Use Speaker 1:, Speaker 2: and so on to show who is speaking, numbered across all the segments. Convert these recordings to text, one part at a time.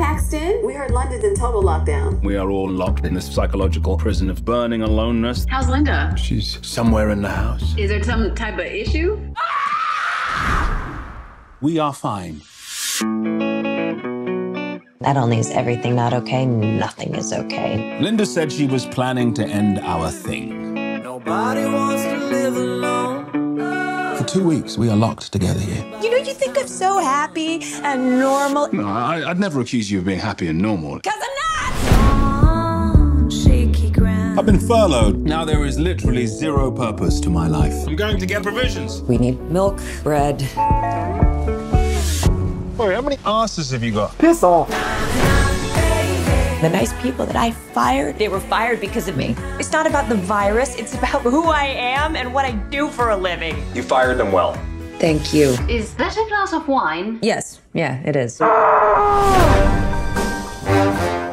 Speaker 1: Paxton. We heard London's in total lockdown.
Speaker 2: We are all locked in this psychological prison of burning aloneness.
Speaker 3: How's Linda?
Speaker 2: She's somewhere in the house.
Speaker 3: Is there some type of issue?
Speaker 2: We are fine.
Speaker 4: Not only is everything not okay, nothing is okay.
Speaker 2: Linda said she was planning to end our thing.
Speaker 5: Nobody wants to live alone.
Speaker 2: For two weeks, we are locked together here.
Speaker 6: You know, you think I'm so happy and normal.
Speaker 2: No, I, would never accuse you of being happy and normal.
Speaker 6: Because I'm
Speaker 5: not! shaky ground.
Speaker 2: I've been furloughed. Now there is literally zero purpose to my life. I'm going to get provisions.
Speaker 4: We need milk, bread,
Speaker 2: Wait, how many asses have you got?
Speaker 7: Piss off.
Speaker 6: The nice people that I fired, they were fired because of me. It's not about the virus, it's about who I am and what I do for a living.
Speaker 7: You fired them well.
Speaker 4: Thank you.
Speaker 3: Is that a glass of wine?
Speaker 4: Yes, yeah, it is.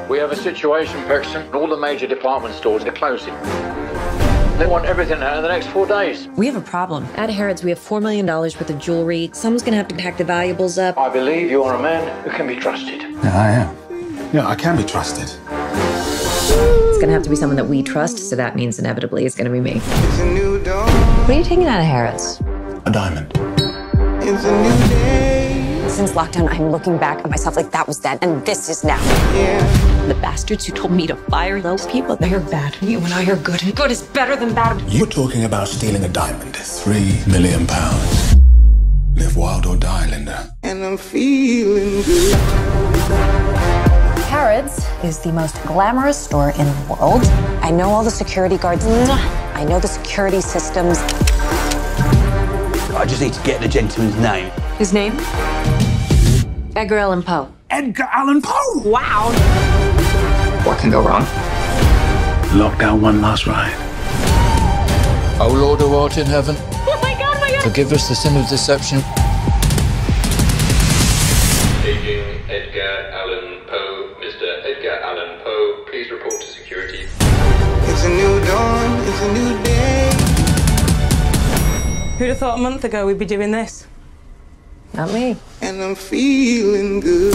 Speaker 8: We have a situation, Paxton. All the major department stores are closing. They want everything out in the next four days.
Speaker 4: We have a problem. At Harrods, we have $4 million worth of jewelry. Someone's gonna have to pack the valuables up.
Speaker 8: I believe you are a man who can be trusted.
Speaker 2: Yeah, I am. Yeah, I can be trusted.
Speaker 4: It's gonna have to be someone that we trust, so that means inevitably it's gonna be me.
Speaker 5: It's a new dawn.
Speaker 4: What are you taking out of Harrods?
Speaker 2: A diamond.
Speaker 5: It's a new day.
Speaker 6: Since lockdown, I'm looking back at myself like that was then and this is now.
Speaker 5: Yeah.
Speaker 6: The bastards who told me to fire those people, they are bad. You and I are good, and good is better than bad.
Speaker 2: You're talking about stealing a diamond. Three million pounds. Live wild or die, Linda.
Speaker 5: And I'm feeling good.
Speaker 4: Harrods is the most glamorous store in the world. I know all the security guards. I know the security systems.
Speaker 7: I just need to get the gentleman's name.
Speaker 4: His name? Edgar Allan Poe.
Speaker 2: Edgar Allan Poe!
Speaker 4: Wow!
Speaker 7: What can go wrong?
Speaker 2: Lock down one last ride.
Speaker 8: O Lord who art in heaven,
Speaker 6: Oh my god, oh my god!
Speaker 8: forgive us the sin of deception.
Speaker 9: Edgar Allan Poe. Mr. Edgar Allan Poe, please report to security.
Speaker 5: It's a new dawn. It's a new day.
Speaker 10: Who'd have thought a month ago we'd be doing this?
Speaker 4: Not me.
Speaker 5: And I'm feeling good.